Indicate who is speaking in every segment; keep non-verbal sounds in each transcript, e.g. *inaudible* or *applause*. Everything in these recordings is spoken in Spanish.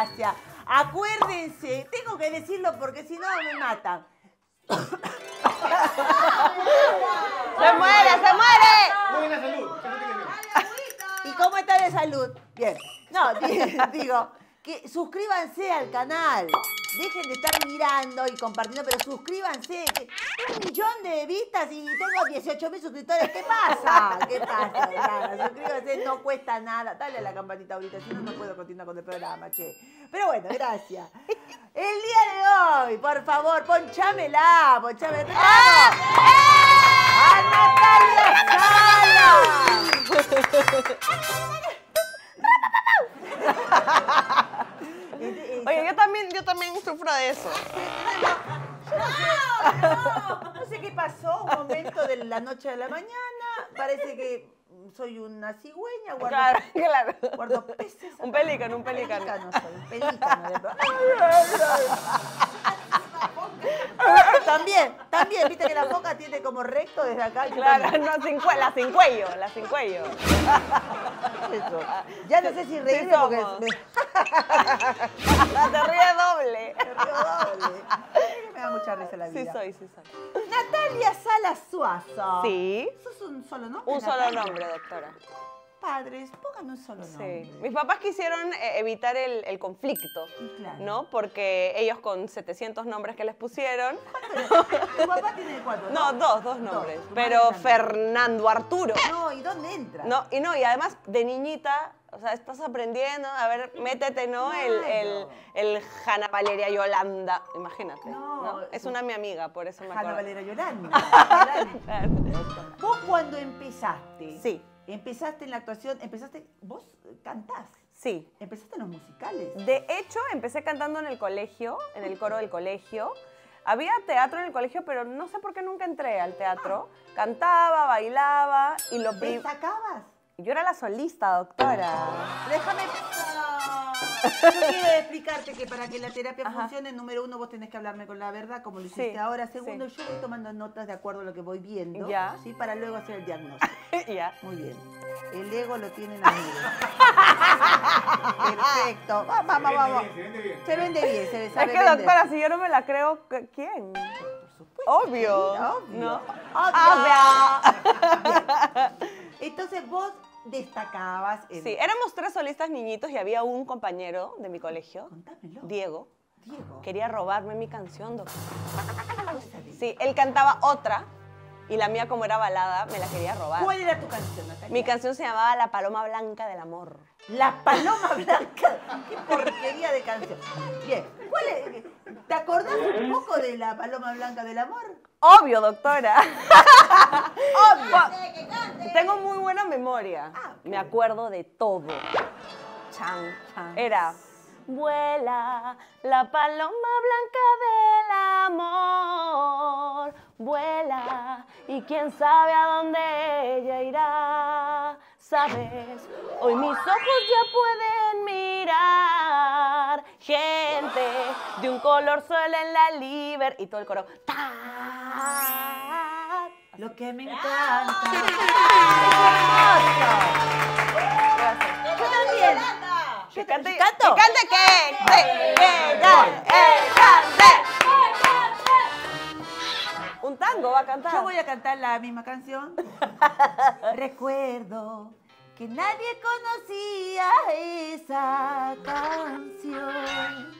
Speaker 1: gracias. Acuérdense, tengo que decirlo porque si no me matan.
Speaker 2: ¡Se muere, se muere!
Speaker 3: Muy buena salud.
Speaker 1: ¿Y cómo está de salud? Bien. No, di- *laughs* digo, que suscríbanse al canal. Dejen de estar mirando y compartiendo, pero suscríbanse. que Un millón de vistas y tengo 18 mil suscriptores. ¿Qué pasa? ¿Qué pasa? Nada, suscríbanse, no cuesta nada. Dale a la campanita ahorita, si no, no puedo continuar con el programa, che. Pero bueno, gracias. El día de hoy, por favor, ponchámela, ponchámela. ¡Ah! ¡A Natalia Sala! *laughs*
Speaker 2: Yo también, yo también sufro de eso.
Speaker 1: No sé qué pasó, un momento de la noche a la mañana. Parece que soy una cigüeña, guardo,
Speaker 2: Claro, claro.
Speaker 1: guardo peces.
Speaker 2: Un pelícano, un pelícano.
Speaker 1: Pelícano soy, un pelícano. También, también, viste que la foca tiene como recto desde acá.
Speaker 2: Claro, no, sin la sin cuello, la sin cuello.
Speaker 1: Eso. Ya no sé si reírme
Speaker 2: Sí
Speaker 1: porque me,
Speaker 2: Te ríe doble.
Speaker 1: me río doble. Me da mucha risa la
Speaker 2: Sí
Speaker 1: vida.
Speaker 2: soy, sí soy.
Speaker 1: Natalia Sala Suazo.
Speaker 2: Sí,
Speaker 1: ¿Sos un solo nombre?
Speaker 2: un solo
Speaker 1: Natalia?
Speaker 2: nombre, doctora.
Speaker 1: Padres, pongan un solo nombre.
Speaker 2: Sí. Mis papás quisieron eh, evitar el, el conflicto,
Speaker 1: claro.
Speaker 2: ¿no? Porque ellos con 700 nombres que les pusieron, *laughs*
Speaker 1: Tu papá tiene cuatro.
Speaker 2: no, dos, dos nombres, pero. Fernando Arturo.
Speaker 1: No, ¿y dónde entra?
Speaker 2: No, y no, y además de niñita, o sea, estás aprendiendo, a ver, métete, ¿no? El, el, el Hanna Valeria Yolanda, imagínate.
Speaker 1: No,
Speaker 2: No, Es una mi amiga, por eso me
Speaker 1: Hanna
Speaker 2: acuerdo.
Speaker 1: Valera Yolanda. *laughs* Yolanda.
Speaker 2: Claro.
Speaker 1: Vos cuando empezaste,
Speaker 2: Sí,
Speaker 1: empezaste en la actuación, empezaste, vos cantás,
Speaker 2: sí.
Speaker 1: empezaste en los musicales.
Speaker 2: De hecho, empecé cantando en el colegio, en el coro del colegio. Había teatro en el colegio, pero no sé por qué nunca entré al teatro. Cantaba, bailaba y lo
Speaker 1: ¿Te sacabas?
Speaker 2: Yo era la solista, doctora.
Speaker 1: Déjame. Yo quiero explicarte que para que la terapia
Speaker 2: Ajá.
Speaker 1: funcione, número uno, vos tenés que hablarme con la verdad, como lo
Speaker 2: Sí,
Speaker 1: hiciste ahora. Segundo,
Speaker 2: sí.
Speaker 1: yo voy tomando notas de acuerdo a lo que voy viendo,
Speaker 2: Ya.
Speaker 1: ¿sí? Para luego hacer el diagnóstico. *laughs*
Speaker 2: ya.
Speaker 1: Muy bien. El ego lo tienen amigos. *laughs* Perfecto. Vamos, vamos, vamos.
Speaker 3: Se vende bien,
Speaker 1: Se vende bien, se
Speaker 2: Es
Speaker 1: sabe
Speaker 2: que,
Speaker 1: vender.
Speaker 2: doctora, si yo no me la creo, ¿qué- ¿quién? Obvio.
Speaker 1: Sí, obvio.
Speaker 2: ¿no?
Speaker 1: Obvio. Entonces vos destacabas en...
Speaker 2: Sí, éramos tres solistas niñitos y había un compañero de mi colegio,
Speaker 1: Contámelo.
Speaker 2: Diego,
Speaker 1: Diego.
Speaker 2: quería robarme mi canción, doctor.
Speaker 1: de-
Speaker 2: Sí, él cantaba otra y la mía, como era balada, me la quería robar.
Speaker 1: ¿Cuál era tu canción, Natalia?
Speaker 2: Mi canción se llamaba La Paloma Blanca del Amor.
Speaker 1: La Paloma *laughs* Blanca. Qué porquería de canción. Bien. ¿Cuál es? ¿Te acordás un poco de La Paloma Blanca del Amor?
Speaker 2: Obvio, doctora. *laughs*
Speaker 1: Obvio.
Speaker 2: Tengo muy buena memoria.
Speaker 1: Ah.
Speaker 2: Me acuerdo de todo. Chan,
Speaker 1: Chan.
Speaker 2: Era. Vuela la paloma blanca del amor. Vuela y quién sabe a dónde ella irá. Sabes, hoy mis ojos ya pueden mirar gente de un color solo en la liber y todo el coro. ¡Ta!
Speaker 1: Lo que me encanta. Yo también.
Speaker 2: ¿Que cante,
Speaker 1: ¿Canto?
Speaker 2: ¿Que cante qué? Cante. Un tango va a cantar.
Speaker 1: Yo voy a cantar la misma canción. *laughs* Recuerdo que nadie conocía esa canción.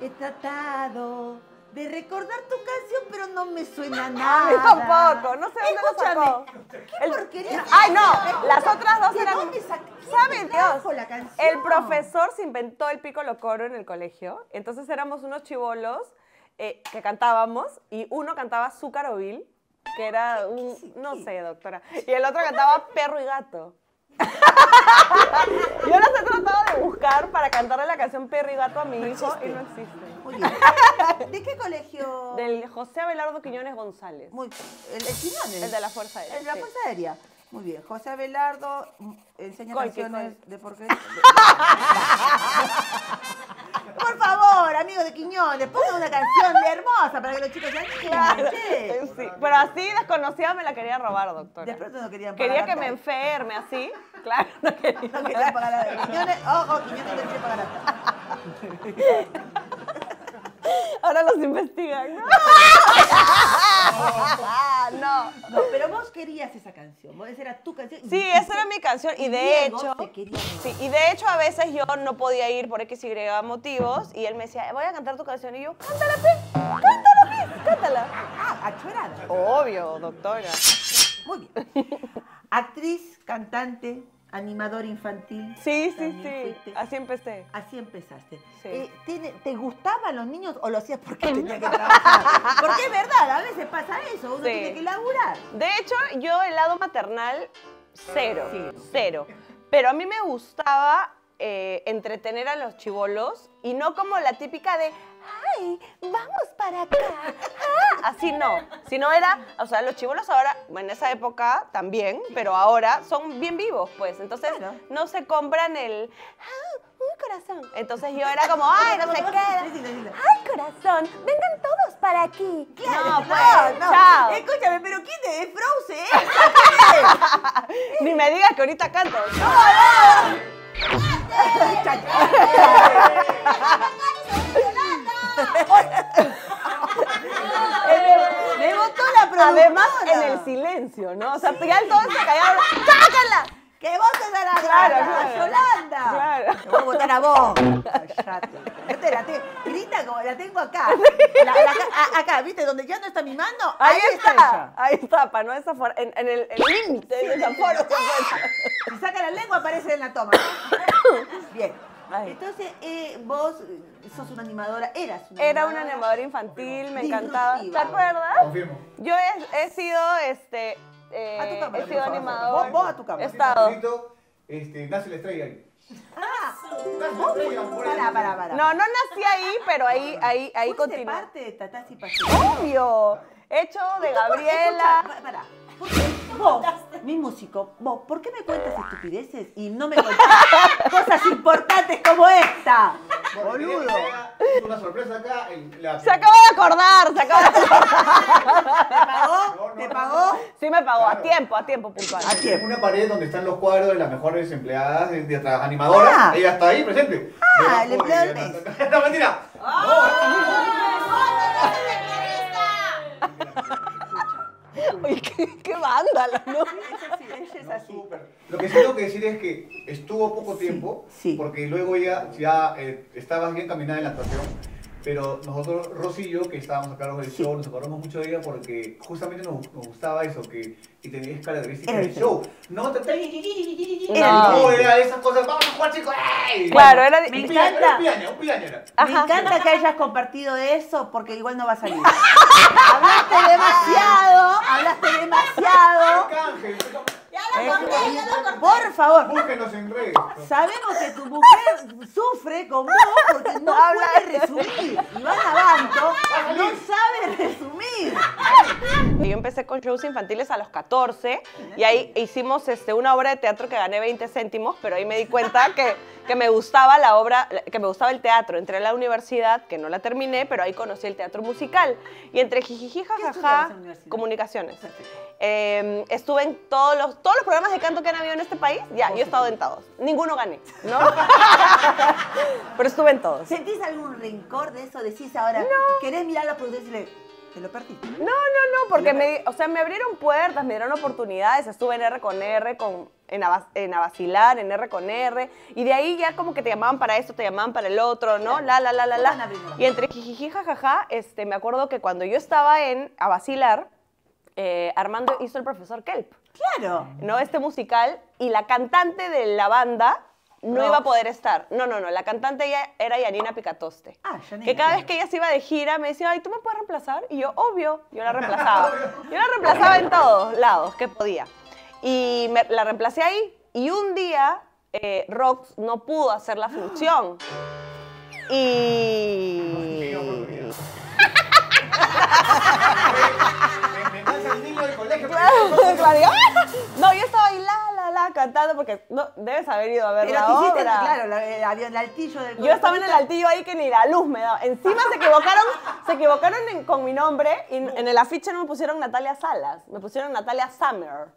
Speaker 1: He tratado de recordar tu canción, pero no me suena *laughs* nada.
Speaker 2: Mí tampoco, no sé dónde lo
Speaker 1: Escúchame,
Speaker 2: sacó.
Speaker 1: ¿Qué porquería?
Speaker 2: Ay, no, las otras dos
Speaker 1: ¿De
Speaker 2: eran...
Speaker 1: dónde sac- quién
Speaker 2: ¿Sabe
Speaker 1: te
Speaker 2: Dios?
Speaker 1: trajo la canción?
Speaker 2: El profesor se inventó el piccolo coro en el colegio. Entonces éramos unos chivolos eh, que cantábamos y uno cantaba Zúcarovil, que era un... No sé, doctora. Y el otro cantaba Perro y Gato. *laughs* Yo las he tratado de buscar para cantarle la canción Perro y Gato a mi hijo y no existe.
Speaker 1: Muy bien. ¿De qué colegio?
Speaker 2: Del José Abelardo Quiñones González.
Speaker 1: Muy, el, el Quiñones.
Speaker 2: El de la Fuerza Aérea,
Speaker 1: El de la. Fuerza Aérea. Muy bien. José Abelardo mm, enseña
Speaker 2: Colque,
Speaker 1: canciones de porquería. *laughs* *laughs* Por favor, amigos de Quiñones, pongan una canción hermosa para que los chicos se animen. che.
Speaker 2: Sí, pero así desconocida me la quería robar, doctora.
Speaker 1: De pronto no querían pagar
Speaker 2: Quería que me enferme así. Claro, no quería.
Speaker 1: No querían pagar la Quiñones, ojo, Quiñones no quiere pagar hasta.
Speaker 2: Ahora los investigan. ¿no? *laughs* *laughs* no.
Speaker 1: No, pero vos querías esa canción, vos esa era tu canción.
Speaker 2: Sí,
Speaker 1: y
Speaker 2: esa era mi canción y de hecho, sí, y de hecho a veces yo no podía ir por X y Y motivos y él me decía, voy a cantar tu canción y yo, cántala, pe, cántala, pe, cántala.
Speaker 1: Ah, achorada.
Speaker 2: Obvio, doctora.
Speaker 1: Muy bien. Actriz, cantante, animador infantil.
Speaker 2: Sí, sí, sí,
Speaker 1: fuiste.
Speaker 2: así empecé.
Speaker 1: Así empezaste.
Speaker 2: Sí.
Speaker 1: Eh, ¿tiene- ¿Te gustaban los niños o lo hacías porque tenía que trabajar? Porque es verdad, a veces pasa eso, uno
Speaker 2: Sí.
Speaker 1: tiene que laburar.
Speaker 2: De hecho, yo el lado maternal, cero,
Speaker 1: Sí.
Speaker 2: cero. Pero a mí me gustaba eh, entretener a los chivolos y no como la típica de, ay, vamos para acá. ah". Así no, sino era, o sea, los chivolos ahora, en esa época también, pero ahora son bien vivos, pues. Entonces
Speaker 1: Claro.
Speaker 2: no se compran el, ah, un corazón. Entonces yo era como, ay, no se *laughs* queda.
Speaker 1: Decilo, decilo.
Speaker 2: Ay, corazón, vengan todos para aquí. No, pues,
Speaker 1: no, no.
Speaker 2: chao.
Speaker 1: Escúchame, pero ¿quién es Frozen? *laughs* esta?
Speaker 2: Ni me digas que ahorita canto.
Speaker 1: me, *laughs* me botó la productora.
Speaker 2: Además, en el silencio, ¿no? O sea, ya todos se callaron. ¡Sácala!
Speaker 1: ¡Que votes a la
Speaker 2: Claro, claro.
Speaker 1: Yolanda!
Speaker 2: Claro.
Speaker 1: Te voy a votar a vos. Cállate. Yo te la tengo, grita como la tengo acá. La- la- a- acá, ¿viste? Donde ya no está mi mano,
Speaker 2: Ahí,
Speaker 1: ahí,
Speaker 2: está, ahí está, para no desaforar, en, en el límite del desaforo.
Speaker 1: Si saca la lengua, aparece en la toma. *coughs* Bien.
Speaker 2: Ay.
Speaker 1: Entonces, eh, vos sos una animadora, eras una
Speaker 2: Era una
Speaker 1: animadora.
Speaker 2: animadora infantil, me encantaba. ¿Te acuerdas?
Speaker 3: Confirmo.
Speaker 2: Yo he, he sido, este, eh,
Speaker 1: A tu cámara,
Speaker 2: he sido animador.
Speaker 1: Vos- vos a tu cámara.
Speaker 2: He estado.
Speaker 3: Este, nace la estrella ahí.
Speaker 1: Ah,
Speaker 3: Nace la estrella, por ahí.
Speaker 1: pará, pará, pará.
Speaker 2: No, no nací ahí, pero ahí, ahí, ahí
Speaker 1: ¿Fuiste
Speaker 2: continué.
Speaker 1: parte de Tatás y?
Speaker 2: Obvio. Hecho de Gabriela.
Speaker 1: Escucha, pa- pará. ¿Por qué vos, mi músico, vos, ¿por qué me cuentas estupideces y no me cuentas *laughs* cosas importantes como esta? Boludo.
Speaker 3: Una sorpresa acá. la-
Speaker 2: Se acaba de acordar, se acaba de acordar.
Speaker 1: ¿Te pagó?
Speaker 3: No, no,
Speaker 1: ¿Te
Speaker 3: no,
Speaker 1: pagó?
Speaker 2: Sí me pagó, a tiempo, a tiempo puntual.
Speaker 1: A tiempo.
Speaker 3: Una pared donde están los cuadros de las mejores empleadas, de, de las animadoras.
Speaker 1: Ah.
Speaker 3: Ella está ahí presente.
Speaker 1: Ah, el empleado del
Speaker 3: de-
Speaker 1: mes.
Speaker 3: No, mentira. *laughs*
Speaker 2: Oye, qué, qué vándala, ¿no? *laughs*
Speaker 1: Es así, ella es
Speaker 3: No,
Speaker 1: así.
Speaker 3: súper. Lo que sí tengo que decir es que estuvo poco tiempo,
Speaker 1: sí.
Speaker 3: porque luego ella ya eh, estaba bien caminada en la actuación, pero nosotros, Rosy y yo, que estábamos a cargo del show, nos acordamos mucho de ella porque justamente nos, nos gustaba eso, que y tenía características del show. No te
Speaker 1: Era
Speaker 2: No.
Speaker 3: era esas cosas, vamos a jugar chicos.
Speaker 2: Claro, era.
Speaker 1: Me
Speaker 3: Un
Speaker 1: encanta.
Speaker 3: un piña, era.
Speaker 1: Me encanta que hayas compartido eso porque igual no va a salir. hablaste demasiado, hablaste demasiado.
Speaker 3: Arcángel,
Speaker 1: Eh, Por favor,
Speaker 3: búsquenos en redes.
Speaker 1: sabemos que tu mujer sufre con vos porque no
Speaker 2: Habla
Speaker 1: puede resumir. Ivana Banco no sabe resumir.
Speaker 2: Yo empecé con shows infantiles a los 14 y ahí hicimos este, una obra de teatro que gané 20 céntimos, pero ahí me di cuenta que, que me gustaba la obra, que me gustaba el teatro. Entré a la universidad, que no la terminé, pero ahí conocí el teatro musical. Y entre jijiji, jajaja, comunicaciones. Eh, estuve en todos los, todos los programas de canto que han habido en este país, ya, yo he estado en todos. Ninguno gané, ¿no? *laughs* pero estuve en todos.
Speaker 1: ¿Sentís algún rencor de eso? Decís ahora, querés mirar los productores y decirle, te lo perdiste.
Speaker 2: No, no, no, porque me, o sea, me abrieron puertas, me dieron oportunidades, estuve en R con R, con, en, a, en a vacilar, en R con R, y de ahí ya como que te llamaban para esto, te llamaban para el otro, ¿no? La, la, la, la, la. Y entre jijiji, jajaja, este, me acuerdo que cuando yo estaba en a vacilar, eh, Armando hizo el profesor Kelp,
Speaker 1: Claro.
Speaker 2: ¿no? Este musical, y la cantante de la banda no
Speaker 1: No.
Speaker 2: iba a poder estar. No, no, no, la cantante ella era Yanina Picatoste.
Speaker 1: Ah, Yanina,
Speaker 2: Que cada
Speaker 1: claro.
Speaker 2: vez que ella se iba de gira me decía, ay, ¿tú me puedes reemplazar? Y yo, obvio, yo la reemplazaba. yo la reemplazaba en todos lados que podía. Y me- la reemplacé ahí. Y un día, eh, Rox no pudo hacer la función. Y... *laughs* *laughs* No, yo estaba ahí, la, la, la, tratando, porque no, debes haber ido a ver
Speaker 1: Pero
Speaker 2: la
Speaker 1: hiciste,
Speaker 2: obra.
Speaker 1: claro, la- el altillo del
Speaker 2: Yo estaba en el altillo ahí que ni la luz me daba. Encima se equivocaron, *laughs* se equivocaron en- con mi nombre y en el afiche no me pusieron Natalia Salas, me pusieron Natalia Summer.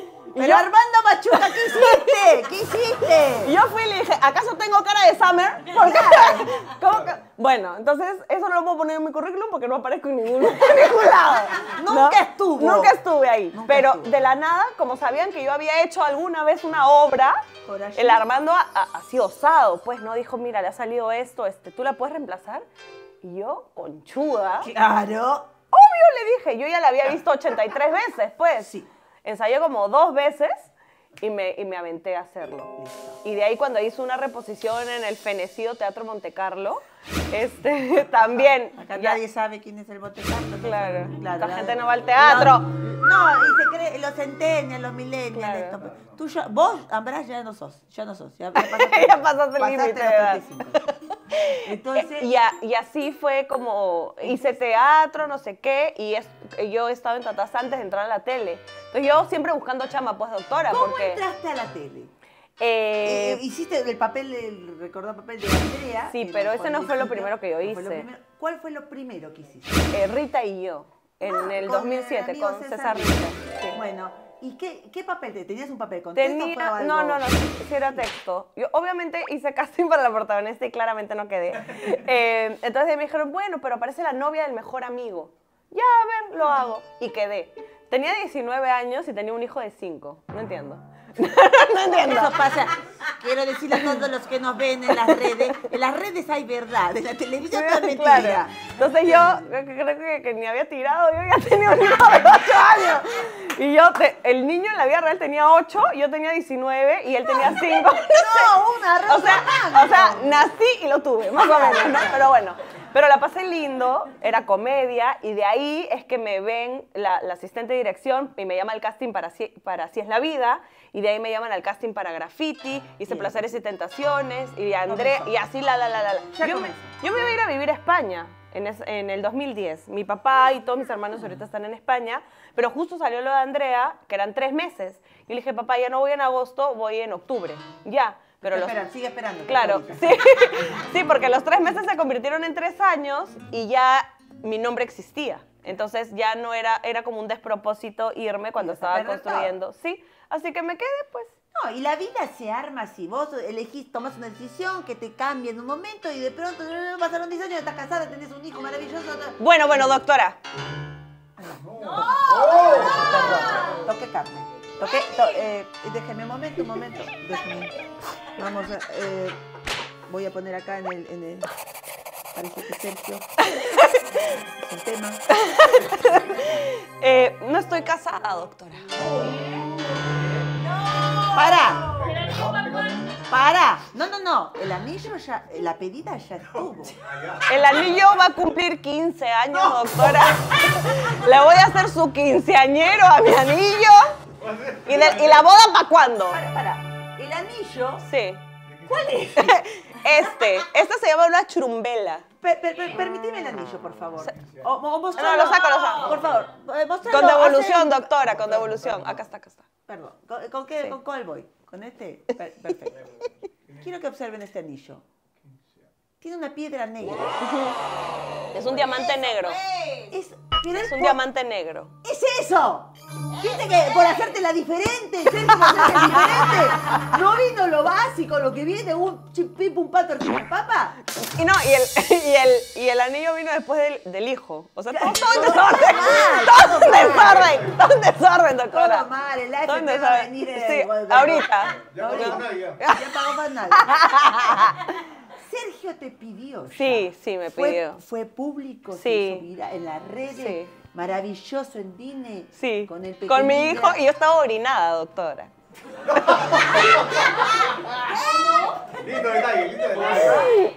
Speaker 2: *laughs*
Speaker 1: Pero
Speaker 2: yo-
Speaker 1: Armando Machuca, ¿qué hiciste? ¿Qué hiciste? *laughs*
Speaker 2: Yo fui y le dije, ¿acaso tengo cara de Summer? *laughs* Porque, ¿cómo que? Bueno, entonces eso no lo puedo poner en mi currículum porque no aparezco en ningún, *laughs* ningún lado.
Speaker 1: Nunca estuvo.
Speaker 2: Nunca estuve ahí.
Speaker 1: Nunca
Speaker 2: pero
Speaker 1: estuvo.
Speaker 2: de la nada, como sabían que yo había hecho alguna vez una obra,
Speaker 1: Por
Speaker 2: el Armando, así osado, pues, ¿no? Dijo, mira, le ha salido esto, este, ¿tú la puedes reemplazar? Y yo, conchuda,
Speaker 1: Claro.
Speaker 2: Obvio, le dije. Yo ya la había visto 83 veces, pues.
Speaker 1: Sí.
Speaker 2: Ensayé como dos veces y me, y me aventé a hacerlo. Y de ahí cuando hice una reposición en el fenecido Teatro Montecarlo, este, *laughs* también.
Speaker 1: Acá
Speaker 2: ya-
Speaker 1: nadie sabe quién es el botecarlo. ¿no?
Speaker 2: Claro. La
Speaker 1: la-
Speaker 2: gente no va al teatro.
Speaker 1: No, y se cree, los centennials, los millennials.
Speaker 2: Claro.
Speaker 1: esto. Tú, ya- vos, Ambras, ya no sos. Ya no sos. Ya, ya *laughs* pasaste,
Speaker 2: Ya pasaste el límite de
Speaker 1: los
Speaker 2: edad.
Speaker 1: 35. Entonces,
Speaker 2: Y, a- y así fue como hice teatro, no sé qué, y es- yo he estado en Tatas antes de entrar a la tele. Entonces yo siempre buscando chama, pues doctora,
Speaker 1: ¿cómo
Speaker 2: porque...
Speaker 1: entraste a la tele?
Speaker 2: eh,
Speaker 1: Eh, hiciste el papel, el recordado papel de Andrea.
Speaker 2: Sí, pero ese no fue lo primero que yo
Speaker 1: fue
Speaker 2: hice.
Speaker 1: primero. ¿Cuál fue lo primero que hiciste?
Speaker 2: eh, Rita y yo, en
Speaker 1: Ah,
Speaker 2: el
Speaker 1: con
Speaker 2: 2007,
Speaker 1: amigo
Speaker 2: con César Rita. sí.
Speaker 1: Bueno, ¿y qué, qué papel te tenías un papel con texto fue
Speaker 2: Tenía,
Speaker 1: algo?
Speaker 2: no, no, no, sí, sí era texto. Yo obviamente hice casting para la protagonista y claramente no quedé. *laughs* Eh, entonces me dijeron, bueno, pero aparece la novia del mejor amigo. Ya, a ver, lo hago. Y quedé. Tenía 19 años y tenía un hijo de 5. No entiendo. *laughs* no entiendo.
Speaker 1: Eso pasa. Quiero decirle a todos los que nos ven en las redes, en las redes hay verdad, en la televisión es mentira.
Speaker 2: Claro. Entonces yo creo que, que, ni había tirado, yo ya tenía un hijo de 8 años. Y yo, te- el niño en la vida real tenía 8, yo tenía 19 y él tenía *laughs* 5.
Speaker 1: No, una rosa *laughs*
Speaker 2: O sea, o sea, nací y lo tuve, más o menos, ¿no? Pero bueno. Pero la pasé lindo, era comedia, y de ahí es que me ven la, la asistente de dirección y me llama al casting para Así, para Así es la vida, y de ahí me llaman al casting para Graffiti, hice
Speaker 1: Bien.
Speaker 2: Placeres y Tentaciones, y André, y así la, la, la, la. Yo me, yo me iba a ir a vivir a España en, es- en el 2010. Mi papá y todos mis hermanos ahorita están en España, pero justo salió lo de Andrea, que eran tres meses. Y le dije, papá, ya no voy en agosto, voy en octubre. Ya. Pero los,
Speaker 1: Espera, sigue esperando.
Speaker 2: Claro, sí, *laughs* sí, porque los tres meses se convirtieron en tres años y ya mi nombre existía. Entonces ya no era, era como un despropósito irme cuando estaba
Speaker 1: todo.
Speaker 2: construyendo. Sí, así que me quedé pues.
Speaker 1: No, y la vida se arma así. Vos elegís, tomás una decisión que te cambia en un momento y de pronto eh, pasaron 10 años, estás casada, tenés un hijo maravilloso.
Speaker 2: Bueno, bueno, doctora.
Speaker 1: Perdón, toqué carne. Toqué, to- eh, déjeme un momento, un momento. Déjeme. Vamos a. eh, voy a poner acá en el. En el parece que Sergio. Es el tema. *laughs*
Speaker 2: Eh, no estoy casada, doctora.
Speaker 1: ¡Para! ¡Para! No, no, no. El anillo ya. La pedida ya estuvo.
Speaker 2: El anillo va a cumplir 15 años, doctora. Le voy a hacer su quinceañero a mi anillo. ¿Y, de- y la boda para cuándo?
Speaker 1: Para, para. El anillo.
Speaker 2: Sí. ¿Cuál es? *laughs* Este. Este se llama una churumbela.
Speaker 1: Per, per, per- permitime el anillo, por favor. O, o
Speaker 2: No,
Speaker 1: mostralo.
Speaker 2: lo saco, lo saco.
Speaker 1: Por favor. eh, mostralo,
Speaker 2: Con devolución,
Speaker 1: hacen-
Speaker 2: doctora, con devolución. Acá está, acá está.
Speaker 1: Perdón. ¿Con, con qué,
Speaker 2: Sí.
Speaker 1: ¿Con cuál voy? ¿Con este? Per- perfecto. *laughs* Quiero que observen este anillo. Tiene una piedra negra.
Speaker 2: Es un diamante negro.
Speaker 1: Es,
Speaker 2: Es un
Speaker 1: por-
Speaker 2: diamante negro.
Speaker 1: ¡Es eso! ¿Viste que por hacerte la diferente, Sergio, por hacerte diferente? No vino lo básico, lo que viene un chipim pum pato archivo papa.
Speaker 2: Y no, y el, *laughs* y el, y el anillo vino después del, del hijo. O sea, todo, todo
Speaker 1: Todo
Speaker 2: desorden. Todo desorden. Desorden, doctora.
Speaker 1: Todo mal, el va a
Speaker 2: desorden.
Speaker 1: venir.
Speaker 2: Sí, ahorita.
Speaker 3: Ya pagó nadie, ya.
Speaker 1: Pagó más nadie. Te pidió. ya.
Speaker 2: Sí, sí, me
Speaker 1: Fue,
Speaker 2: pidió.
Speaker 1: fue público, se hizo en las redes.
Speaker 2: Sí.
Speaker 1: Maravilloso en Dine.
Speaker 2: Sí,
Speaker 1: Con, el
Speaker 2: con mi hijo y yo estaba orinada, doctora.
Speaker 3: Lindo detalle, lindo detalle.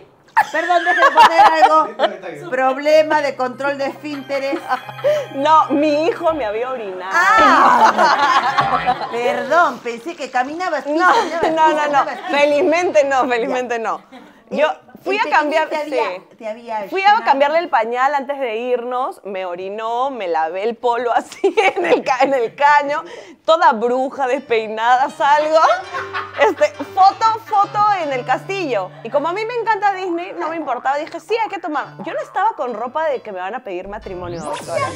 Speaker 1: Perdón, déjame poner algo. Problema de control de esfínteres.
Speaker 2: No, mi hijo me había orinado.
Speaker 1: Ah, perdón, pensé que caminabas.
Speaker 2: No, no, no, no. Felizmente no, felizmente no. Yo, fui
Speaker 1: el
Speaker 2: a cambiar,
Speaker 1: Te había,
Speaker 2: sí.
Speaker 1: te había
Speaker 2: Fui a cambiarle el pañal antes de irnos, me orinó, me lavé el polo así *laughs* en el, ca- en el caño, toda bruja, despeinada, salgo. Este, foto, foto en el castillo. Y como a mí me encanta Disney, no me importaba, dije, sí, hay que tomar. Yo no estaba con ropa de que me van a pedir matrimonio, doctora.